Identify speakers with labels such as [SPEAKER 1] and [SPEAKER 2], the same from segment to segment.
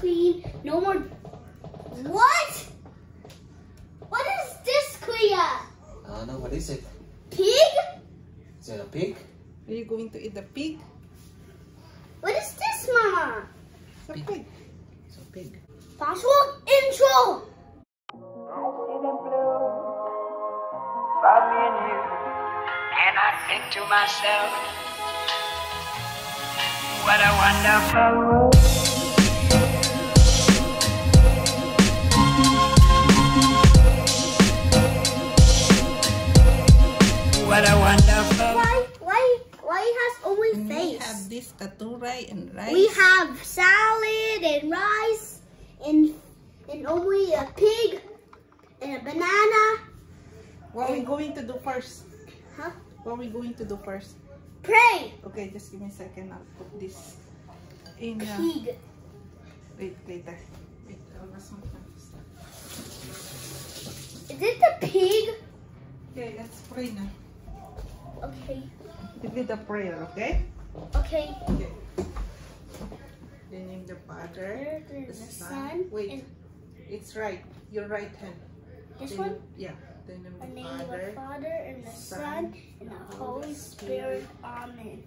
[SPEAKER 1] clean. No more. What? What is this, Kuya?
[SPEAKER 2] Uh, no, what is it?
[SPEAKER 1] Pig?
[SPEAKER 2] Is it a pig?
[SPEAKER 3] Are you going to eat the pig?
[SPEAKER 1] What is this, Mama?
[SPEAKER 3] It's a pig.
[SPEAKER 2] It's a pig.
[SPEAKER 1] Password intro.
[SPEAKER 4] about me and you. And I think to myself, what a wonderful world. What a wonderful
[SPEAKER 1] Why? Why? Why has only
[SPEAKER 3] And we have this katuray and rice.
[SPEAKER 1] We have salad and rice and and only a pig and a banana.
[SPEAKER 3] What are we going to do first?
[SPEAKER 1] Huh?
[SPEAKER 3] What are we going to do first?
[SPEAKER 1] Pray.
[SPEAKER 3] Okay, just give me a second. I'll put this in. Uh,
[SPEAKER 1] Pig.
[SPEAKER 3] wait, later. Wait, I'll my.
[SPEAKER 1] Is it the pig?
[SPEAKER 3] Okay, let's pray now.
[SPEAKER 1] Okay.
[SPEAKER 3] We did the prayer, okay?
[SPEAKER 1] Okay.
[SPEAKER 3] Okay. The name the Father,
[SPEAKER 1] The,
[SPEAKER 3] the
[SPEAKER 1] the
[SPEAKER 3] Son. Wait,
[SPEAKER 1] And
[SPEAKER 3] it's right. Your right hand.
[SPEAKER 1] this
[SPEAKER 3] The
[SPEAKER 1] one.
[SPEAKER 3] name- Yeah. The name
[SPEAKER 1] The
[SPEAKER 3] of the
[SPEAKER 1] name of
[SPEAKER 3] Father.
[SPEAKER 1] the Father and the Son and the Holy Spirit. Amen.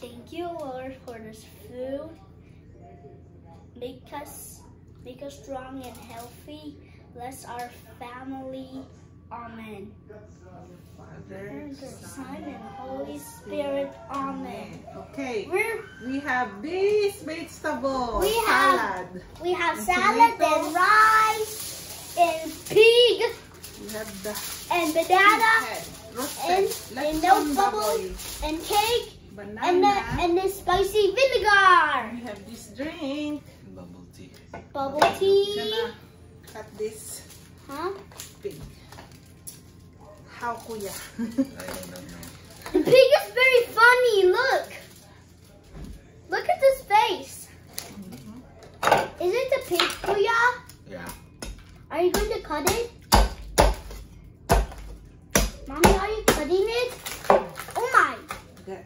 [SPEAKER 1] Thank you, Lord, for this food. Make us make us strong and healthy. Bless our family. Amen.
[SPEAKER 3] Father,
[SPEAKER 1] And the Son and Holy Spirit. Amen.
[SPEAKER 3] Okay.
[SPEAKER 1] We're
[SPEAKER 3] We have this vegetable
[SPEAKER 1] We have-
[SPEAKER 3] salad.
[SPEAKER 1] we have
[SPEAKER 3] And
[SPEAKER 1] salad
[SPEAKER 3] tomato.
[SPEAKER 1] and rice and pig
[SPEAKER 3] We have the
[SPEAKER 1] and banana and, and milk
[SPEAKER 3] some
[SPEAKER 1] bubbles and cake
[SPEAKER 3] banana.
[SPEAKER 1] and the and the spicy vinegar.
[SPEAKER 3] we have this drink.
[SPEAKER 2] Bubble tea.
[SPEAKER 1] Bubble tea.
[SPEAKER 3] Gonna cut this
[SPEAKER 1] Huh?
[SPEAKER 3] pig. How kuya?
[SPEAKER 2] I don't know.
[SPEAKER 1] The pig is very funny. Look. Look at this face. Is it the pig, Kuya?
[SPEAKER 2] Yeah.
[SPEAKER 1] Are you going to cut it? Mommy, are you cutting it? Oh my.
[SPEAKER 3] There.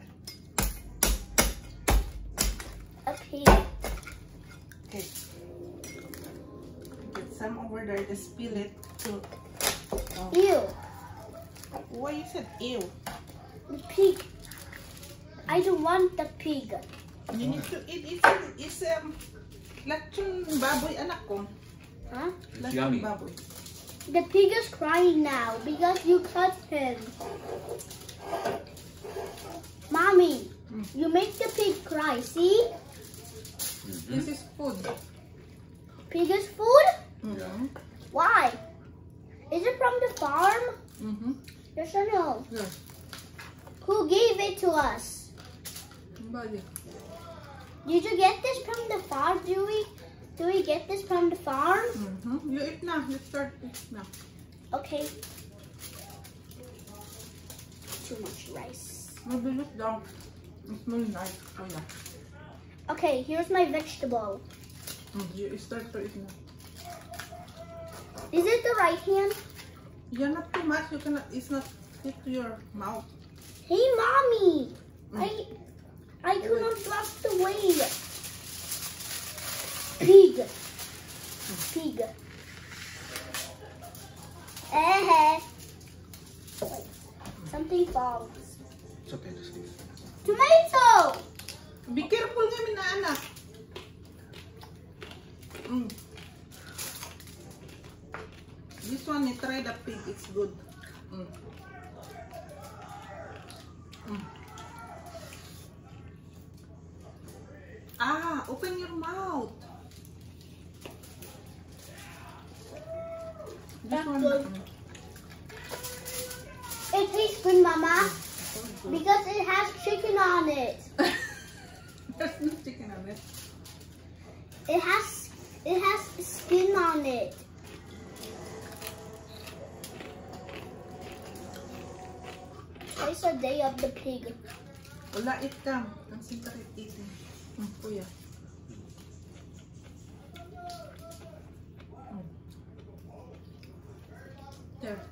[SPEAKER 1] A pig.
[SPEAKER 3] Okay. Get some over there. Just peel it to. Oh.
[SPEAKER 1] Ew.
[SPEAKER 3] Why you said ew?
[SPEAKER 1] The pig. I don't want the pig.
[SPEAKER 3] You need to eat. It's, it's um, lechon baboy anak ko.
[SPEAKER 1] Huh?
[SPEAKER 2] It's
[SPEAKER 3] Lechon
[SPEAKER 2] yummy.
[SPEAKER 3] baboy.
[SPEAKER 1] The pig is crying now because you cut him. Mommy,
[SPEAKER 3] Mm.
[SPEAKER 1] you make the pig cry. See?
[SPEAKER 2] Mhm.
[SPEAKER 3] This is food.
[SPEAKER 1] Pig is food?
[SPEAKER 3] Mm-hmm.
[SPEAKER 1] Why? Is it from the farm?
[SPEAKER 3] Mm-hmm.
[SPEAKER 1] Yes or no?
[SPEAKER 3] Yeah.
[SPEAKER 1] Who gave it to us?
[SPEAKER 3] Bali.
[SPEAKER 1] Did you get this from the farm? Do we do we get this from the farm?
[SPEAKER 3] Mm-hmm. You eat na. Let's start eat na.
[SPEAKER 1] Okay. Too much rice.
[SPEAKER 3] Maybe Mabilis lang. It smells nice. Kuya.
[SPEAKER 1] Okay, here's my vegetable.
[SPEAKER 3] Mm, you start to eat na.
[SPEAKER 1] Is it the right hand?
[SPEAKER 3] You're not too much. You cannot. It's not fit to your mouth.
[SPEAKER 1] Hey, mommy.
[SPEAKER 3] Mm.
[SPEAKER 1] I I cannot drop the weight. Pig. Pig. Eh. Something falls.
[SPEAKER 2] It's okay, just leave.
[SPEAKER 1] Tomato.
[SPEAKER 3] Be careful nga mina anak. Mm. This one, you try the pig. It's good. Mm. Mm. Ah, open your mouth. This one. mm,
[SPEAKER 1] It tastes good, Mama,
[SPEAKER 3] good.
[SPEAKER 1] because it has chicken on it.
[SPEAKER 3] There's no chicken on it.
[SPEAKER 1] It has it has skin on it. Twice a day of the pig.
[SPEAKER 3] Wala, eat ka. Concentrate eating. Mm, kuya. Mm. There.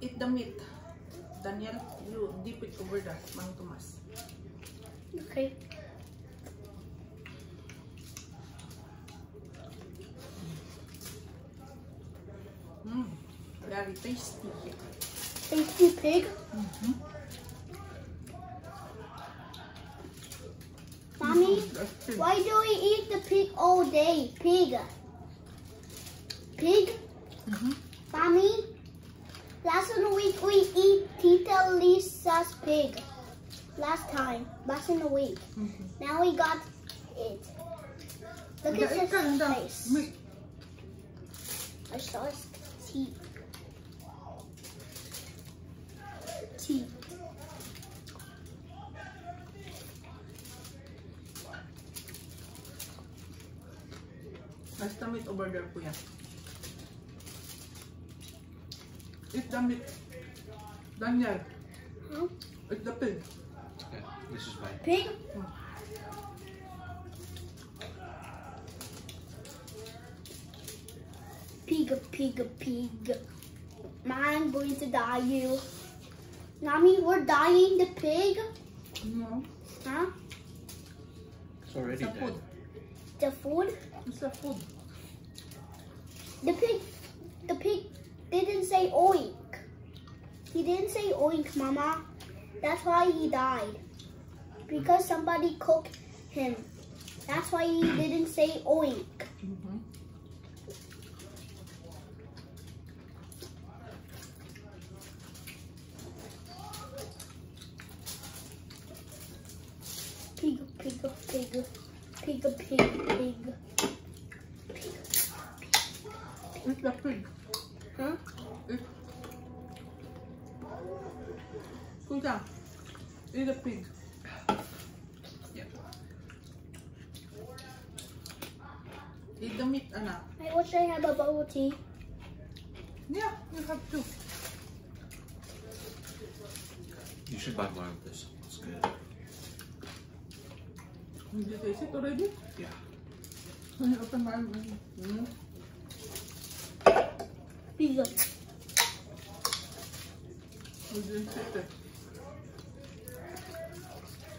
[SPEAKER 3] Eat the meat. Daniel, you dip it over the Mang Tomas.
[SPEAKER 1] Okay.
[SPEAKER 3] Very tasty.
[SPEAKER 1] Tasty pig.
[SPEAKER 3] Mm-hmm.
[SPEAKER 1] Mommy, why do we eat the pig all day? Pig. Pig?
[SPEAKER 3] Mhm.
[SPEAKER 1] Mommy, last in the week we eat Tita Lisa's pig. Last time, last in the week.
[SPEAKER 3] Mhm.
[SPEAKER 1] Now we got it. Look at
[SPEAKER 3] Dahil ka,
[SPEAKER 1] his face. I saw his. Teeth.
[SPEAKER 3] Nice the meat over there, kuya. Eat the meat. Daniel,
[SPEAKER 1] Huh?
[SPEAKER 3] eat the pig.
[SPEAKER 2] Okay, this is mine.
[SPEAKER 1] Pig? Pig, pig, pig. I'm going to die you. Mommy, we're dying the pig?
[SPEAKER 3] No,
[SPEAKER 1] Huh?
[SPEAKER 2] It's already
[SPEAKER 3] it's a
[SPEAKER 2] dead.
[SPEAKER 3] food.
[SPEAKER 1] The food?
[SPEAKER 3] It's a food.
[SPEAKER 1] The pig, the pig didn't say oink. He didn't say oink, mama. That's why he died. Because somebody cooked him. That's why he didn't say oink.
[SPEAKER 3] Mhm.
[SPEAKER 1] Pig, pig, pig, pig, pig, pig.
[SPEAKER 3] Eat the pig.
[SPEAKER 1] Huh?
[SPEAKER 3] Eat. Kuya, eat the pig.
[SPEAKER 2] Yeah.
[SPEAKER 3] Eat the meat, anak.
[SPEAKER 1] I wish I had a bubble tea.
[SPEAKER 3] Yeah, you have two.
[SPEAKER 2] You should buy more of this. It's good.
[SPEAKER 3] Did you taste it already?
[SPEAKER 2] Yeah.
[SPEAKER 3] Can you open my mm.
[SPEAKER 1] Pig.
[SPEAKER 3] You didn't taste it.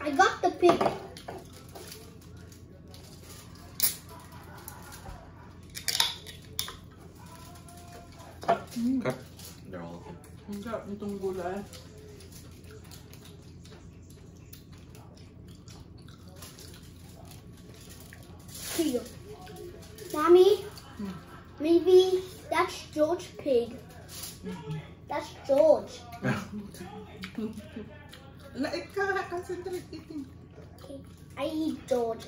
[SPEAKER 1] I got the pig.
[SPEAKER 3] Mm.
[SPEAKER 2] Okay. They're all open.
[SPEAKER 3] Ang sarap nitong gulay.
[SPEAKER 1] Pig. Mommy,
[SPEAKER 3] Hmm.
[SPEAKER 1] maybe that's George pig. That's George.
[SPEAKER 3] Concentrate eating.
[SPEAKER 1] I eat George.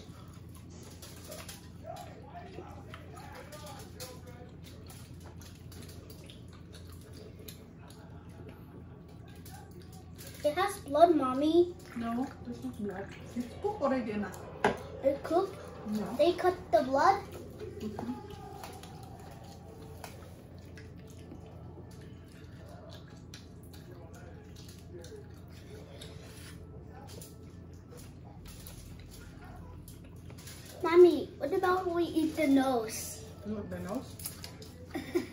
[SPEAKER 1] It has blood, mommy.
[SPEAKER 3] No, this is black. It's cooked already, anak.
[SPEAKER 1] It cooked.
[SPEAKER 3] No.
[SPEAKER 1] They cut the blood.
[SPEAKER 3] Mhm.
[SPEAKER 1] Mommy, what about we eat the nose?
[SPEAKER 3] The nose?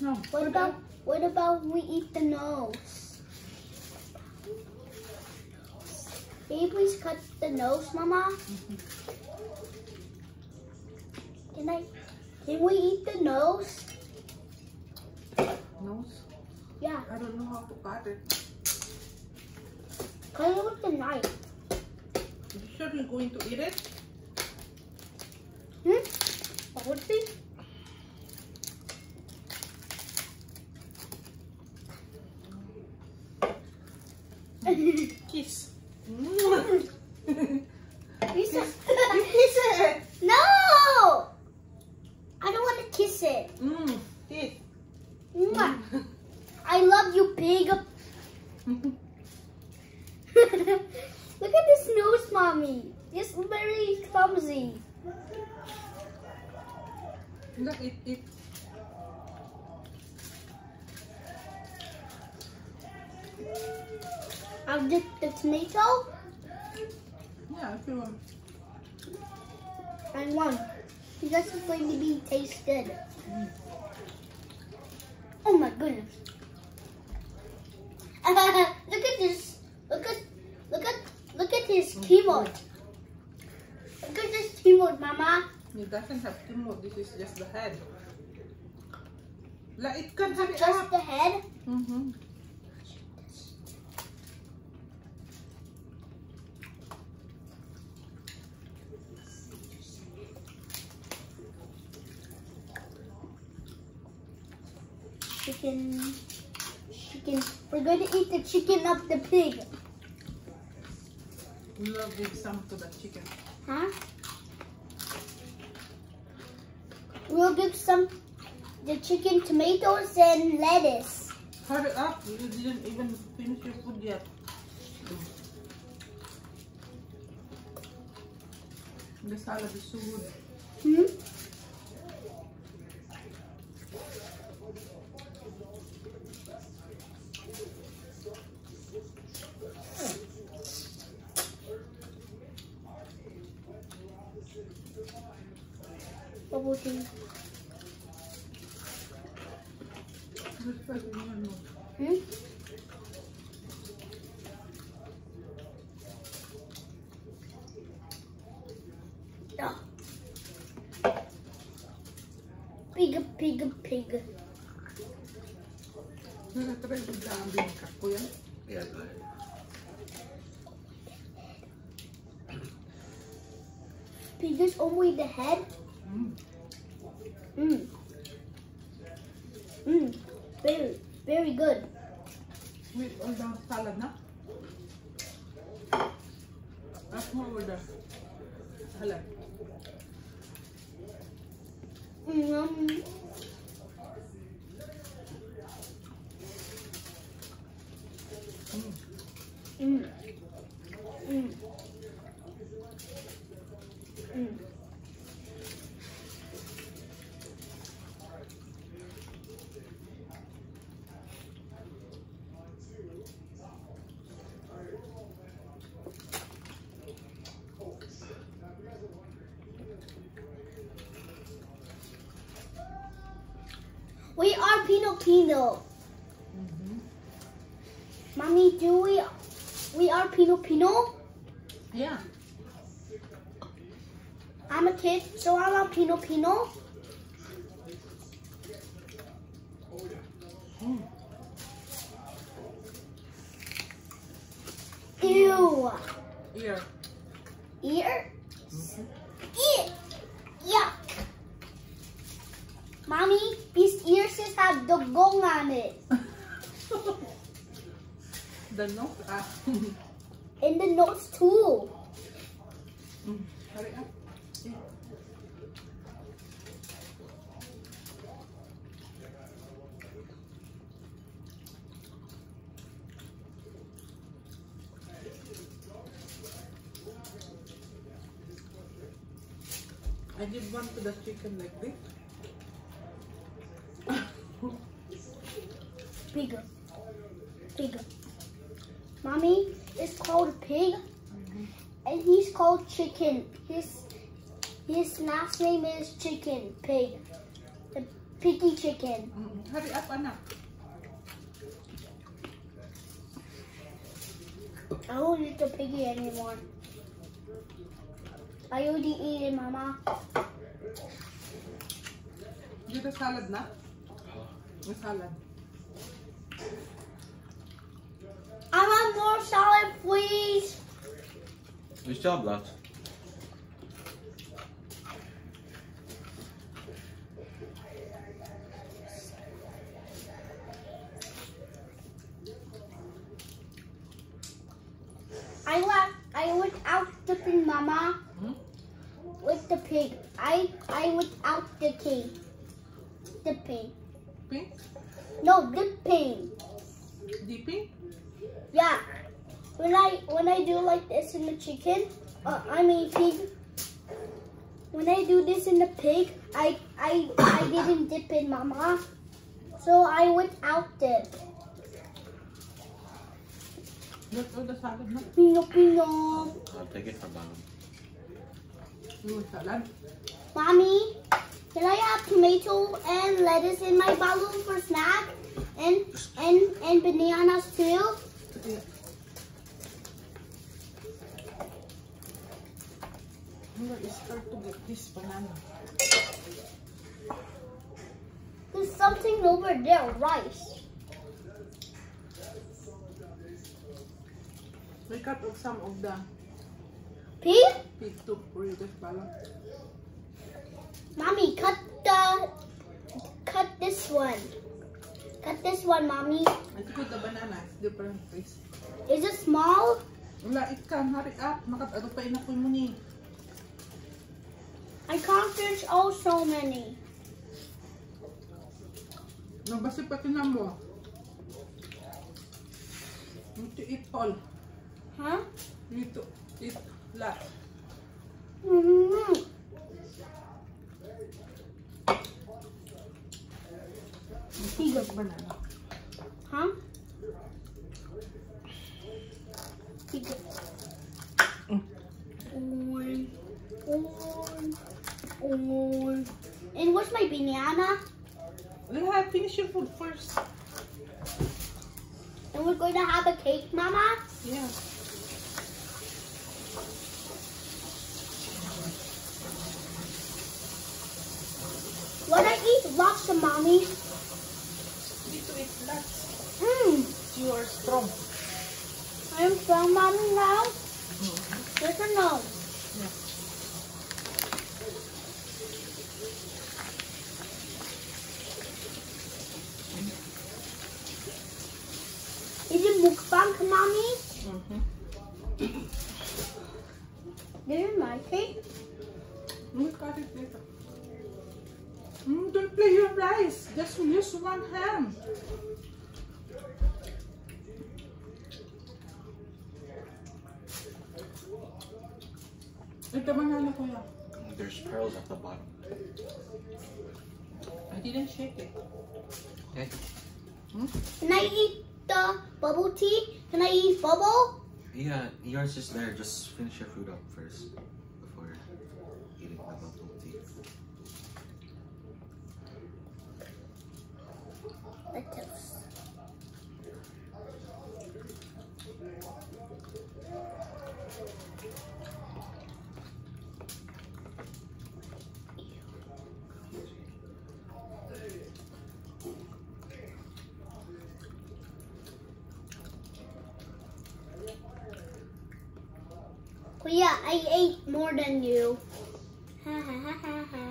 [SPEAKER 3] No.
[SPEAKER 1] What about what about we eat the nose? Can you please cut the nose, Mama? Can I? Can we eat the nose?
[SPEAKER 3] Nose?
[SPEAKER 1] Yeah,
[SPEAKER 3] I don't know how to cut it.
[SPEAKER 1] cut it with the knife.
[SPEAKER 3] You sure you're going to eat it?
[SPEAKER 1] Hmm? What would be?
[SPEAKER 3] Kiss. Kiss it.
[SPEAKER 1] no! I don't want to kiss it.
[SPEAKER 3] Mm. Kiss.
[SPEAKER 1] I love you, pig. Look at this nose, mommy. It's very clumsy.
[SPEAKER 3] Look, it, it.
[SPEAKER 1] I'll dip the tomato
[SPEAKER 3] Yeah, if you want.
[SPEAKER 1] and one. Because it's going to be tasted. Oh my goodness. look at this. Look at look at look at his keyboard. Look at this keyboard, Mama.
[SPEAKER 3] It doesn't have remote. This is just the head. La, it can hurry
[SPEAKER 1] Just the head.
[SPEAKER 3] Mm-hmm.
[SPEAKER 1] Chicken. Chicken. We're going to eat the chicken up the pig.
[SPEAKER 3] We'll give some to the chicken.
[SPEAKER 1] Huh? We'll give some the chicken tomatoes and lettuce.
[SPEAKER 3] Hurry up. You didn't even finish your food yet. The salad is so good.
[SPEAKER 1] Hmm? Bubble tea.
[SPEAKER 3] Good for you, ano.
[SPEAKER 1] Hmm? Oh. Pig, pig, pig.
[SPEAKER 3] Nakatry ko sa bingkak ko yan.
[SPEAKER 2] Yeah, go.
[SPEAKER 1] Pig is only the head.
[SPEAKER 3] Mm.
[SPEAKER 1] Mm. Mm. Very, very good.
[SPEAKER 3] Wait, all the salad na? Ask more the salad.
[SPEAKER 1] Mm.
[SPEAKER 3] Mm.
[SPEAKER 1] Mm. Mm. Mm. Pino Pino.
[SPEAKER 3] Mhm.
[SPEAKER 1] Mommy, do we we are Pino Pino?
[SPEAKER 3] Yeah.
[SPEAKER 1] I'm a kid, so I'm a Pino Pino.
[SPEAKER 3] Mm.
[SPEAKER 1] Ew.
[SPEAKER 3] Here.
[SPEAKER 1] Ear?
[SPEAKER 3] Mhm.
[SPEAKER 1] Ew. Mommy, these ears just have the gong on it.
[SPEAKER 3] The nose. Ah.
[SPEAKER 1] And the nose too.
[SPEAKER 3] Mm. Hurry up. See. I give one to the chicken like this.
[SPEAKER 1] Pig. Pig. Mommy is called pig, and he's called chicken. His his last name is chicken. Pig. The piggy chicken.
[SPEAKER 3] Mm. Hurry up, anak.
[SPEAKER 1] I don't eat the piggy anymore. I already eat it, Mama.
[SPEAKER 3] Dito salad na. May salad.
[SPEAKER 1] I want more salad, please.
[SPEAKER 2] We still have lots.
[SPEAKER 1] I left. I went out the thing, Mama,
[SPEAKER 3] Hmm?
[SPEAKER 1] with the pig. I I went out the king. The pig.
[SPEAKER 3] Pink?
[SPEAKER 1] No, the pig.
[SPEAKER 3] Dipping?
[SPEAKER 1] Yeah. When I when I do like this in the chicken, uh, I mean pig. When I do this in the pig, I I I didn't dip in, Mama. So I went out dip.
[SPEAKER 3] That's all the salad na.
[SPEAKER 1] Pino pino.
[SPEAKER 2] I'll take it from bottom.
[SPEAKER 3] Yung salad.
[SPEAKER 1] Mommy, can I have tomato and lettuce in my bottle for snack? And and and bananas too.
[SPEAKER 3] Gonna start to get this banana.
[SPEAKER 1] There's something over there, rice.
[SPEAKER 3] We cut off some of the
[SPEAKER 1] Pig?
[SPEAKER 3] pig to Ritas pala.
[SPEAKER 1] Mommy, cut the cut this one. Cut this one, mommy.
[SPEAKER 3] It's good the banana. It's different taste.
[SPEAKER 1] Is it small?
[SPEAKER 3] Wala, it can. Hurry up. Makat ano pa inapoy mo ni.
[SPEAKER 1] I can't finish all so many.
[SPEAKER 3] Nabasi pa tinan mo. You need to eat all.
[SPEAKER 1] Huh?
[SPEAKER 3] You need to eat lot.
[SPEAKER 1] Mm-hmm.
[SPEAKER 3] Tigas banana.
[SPEAKER 1] Huh? Pig.
[SPEAKER 3] Mm.
[SPEAKER 1] On, on, on. And what's my banana?
[SPEAKER 3] We'll have finish your food first.
[SPEAKER 1] And we're going to have a cake, Mama?
[SPEAKER 3] Yeah.
[SPEAKER 1] When I eat lots of mommy,
[SPEAKER 3] You need to eat lots.
[SPEAKER 1] mmm,
[SPEAKER 3] You are strong.
[SPEAKER 1] I'm strong mommy now. Yes or no?
[SPEAKER 3] Yeah.
[SPEAKER 1] Is it mukbang, mommy?
[SPEAKER 3] Mm-hmm.
[SPEAKER 1] This is my cake.
[SPEAKER 3] We'll cut it later. Mm, don't play your rice. Just use one hand. Ito banana kuya.
[SPEAKER 2] There's pearls at the bottom.
[SPEAKER 3] I didn't shake it.
[SPEAKER 2] Okay. Hmm?
[SPEAKER 1] Can I eat the bubble tea? Can I eat bubble?
[SPEAKER 2] Yeah, yours is there. Just finish your food up first before eating the bubble tea.
[SPEAKER 1] Lettuce. Kuya, I ate more than you. Ha ha ha ha ha.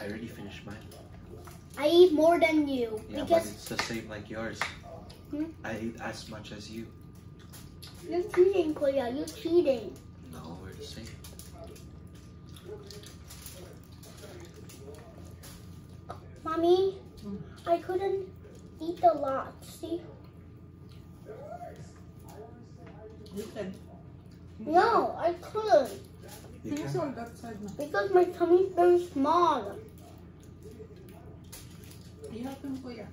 [SPEAKER 2] I already finished mine.
[SPEAKER 1] I eat more than you
[SPEAKER 2] Yeah, but
[SPEAKER 1] because
[SPEAKER 2] it's the same like yours.
[SPEAKER 1] Hmm?
[SPEAKER 2] I ate as much as you.
[SPEAKER 1] you're cheating, Kuya. You're cheating.
[SPEAKER 2] No, we're the same.
[SPEAKER 1] Mommy. I couldn't eat a lot. See?
[SPEAKER 3] You can.
[SPEAKER 1] No, I couldn't
[SPEAKER 2] You
[SPEAKER 3] Finish
[SPEAKER 2] can.
[SPEAKER 3] all that side na.
[SPEAKER 1] because my tummy's very small.
[SPEAKER 3] You help him kuya.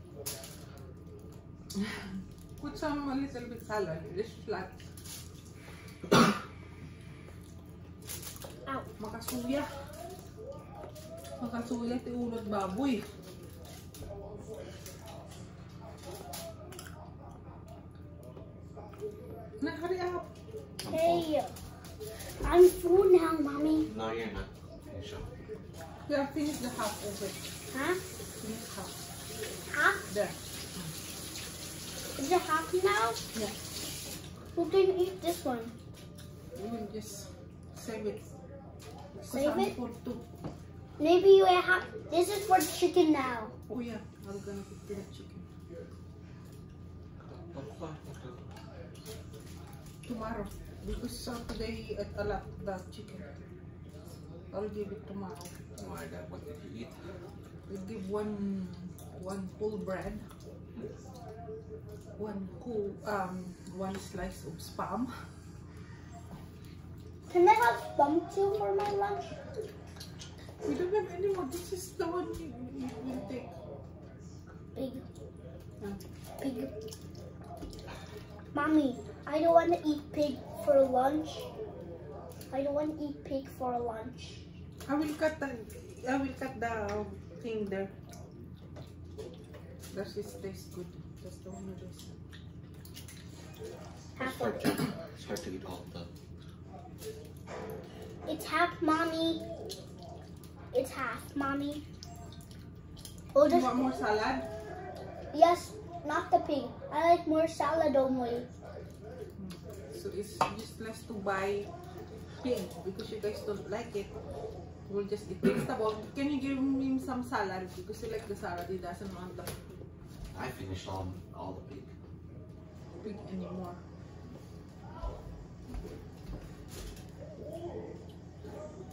[SPEAKER 3] Put some a little bit salad. This flat.
[SPEAKER 1] Ow.
[SPEAKER 3] Makasuya. Makasuya ti ulod baboy. Na, hurry up.
[SPEAKER 2] I'm full.
[SPEAKER 1] Hey, I'm full now, Mommy.
[SPEAKER 2] No, you're not. Finish up.
[SPEAKER 3] Yeah, finish the half of it.
[SPEAKER 1] Huh?
[SPEAKER 3] Finish half.
[SPEAKER 1] Half?
[SPEAKER 3] There.
[SPEAKER 1] Is it half now?
[SPEAKER 3] Yeah.
[SPEAKER 1] Who can eat this one?
[SPEAKER 3] You will just save it.
[SPEAKER 1] Save it?
[SPEAKER 3] for two.
[SPEAKER 1] Maybe you have. This is for the chicken now.
[SPEAKER 3] Oh yeah, I'm gonna put the chicken. Tomorrow. Because uh, today I ate a lot the chicken. I'll give it tomorrow.
[SPEAKER 2] Why that? What did you eat?
[SPEAKER 3] We'll give one one full bread. One cool um one slice of spam.
[SPEAKER 1] Can I have spam too for my lunch?
[SPEAKER 3] We don't have any more. This is the one you, you will take.
[SPEAKER 1] Pig.
[SPEAKER 3] Yeah.
[SPEAKER 1] Pig. Mommy, I don't want to eat pig for lunch. I don't want to eat pig for lunch.
[SPEAKER 3] I will cut the I will cut the thing there. Does That is taste good. Just the one of this.
[SPEAKER 2] It's
[SPEAKER 1] Half
[SPEAKER 2] hard to,
[SPEAKER 1] it.
[SPEAKER 2] it's hard to eat all of them.
[SPEAKER 1] It's half mommy. It's half mommy. We'll
[SPEAKER 3] You
[SPEAKER 1] just
[SPEAKER 3] want more salad?
[SPEAKER 1] yes, not the pink. I like more salad only.
[SPEAKER 3] So it's useless to buy pink because you guys don't like it. We'll just eat vegetable. Can you give him some salad because he like the salad. He doesn't want the
[SPEAKER 2] I finished all, all the pig.
[SPEAKER 3] pig anymore.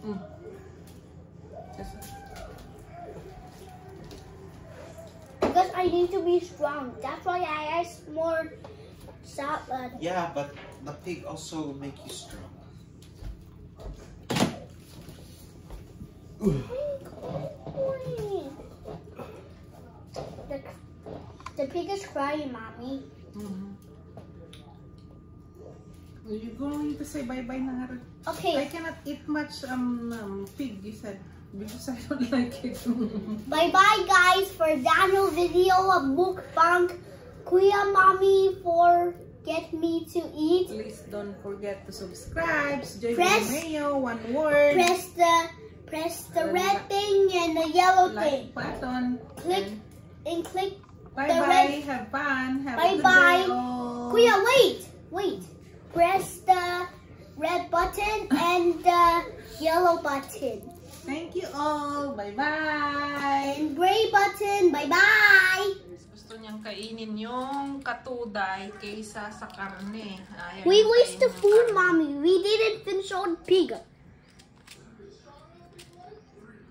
[SPEAKER 3] Mm. Yes.
[SPEAKER 1] Because I need to be strong. That's why I asked more salad.
[SPEAKER 2] Yeah, but the pig also make you strong.
[SPEAKER 1] The, the pig is crying, mommy.
[SPEAKER 3] Mm-hmm. You're going to say bye-bye na nga rin. I cannot eat much um, um pig, you said. Because I don't like it.
[SPEAKER 1] bye bye, guys, for Daniel video of mukbang. Kuya, mommy, for get me to eat.
[SPEAKER 3] Please don't forget to subscribe.
[SPEAKER 1] Press-
[SPEAKER 3] Mayo, one word.
[SPEAKER 1] Press the press the red thing and the yellow thing,
[SPEAKER 3] button.
[SPEAKER 1] Click. and click.
[SPEAKER 3] Bye
[SPEAKER 1] the
[SPEAKER 3] bye.
[SPEAKER 1] red-
[SPEAKER 3] Have fun. Have a
[SPEAKER 1] Bye
[SPEAKER 3] good
[SPEAKER 1] bye.
[SPEAKER 3] day all.
[SPEAKER 1] Kuya, wait, wait. Press the red button and the yellow button
[SPEAKER 3] Thank you all. Bye bye.
[SPEAKER 1] and gray button. Bye bye.
[SPEAKER 3] Gusto niyang kainin yung katuday kaysa sa karne. Ayaw
[SPEAKER 1] We
[SPEAKER 3] niyang
[SPEAKER 1] waste the food,
[SPEAKER 3] karne.
[SPEAKER 1] mommy. We didn't finish all pig.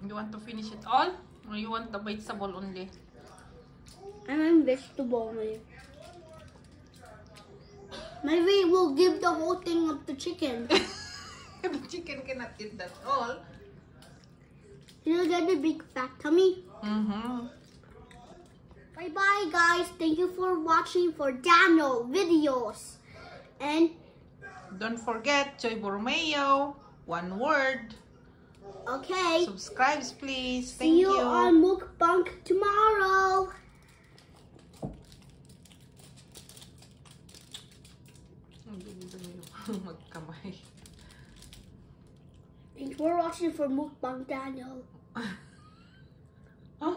[SPEAKER 3] You want to finish it all? Or you want the vegetable only?
[SPEAKER 1] I'm vegetable only. Maybe we'll give the whole thing up to chicken.
[SPEAKER 3] the chicken cannot eat that all.
[SPEAKER 1] You'll get a big fat tummy.
[SPEAKER 3] Mm-hmm.
[SPEAKER 1] Bye bye, guys. Thank you for watching for Daniel videos. And
[SPEAKER 3] Don't forget, Joy Borromeo. One word.
[SPEAKER 1] Okay.
[SPEAKER 3] Subscribe, please. Thank See
[SPEAKER 1] you,
[SPEAKER 3] you.
[SPEAKER 1] on Mukbang tomorrow. and we're watching for Mukbang Daniel. huh?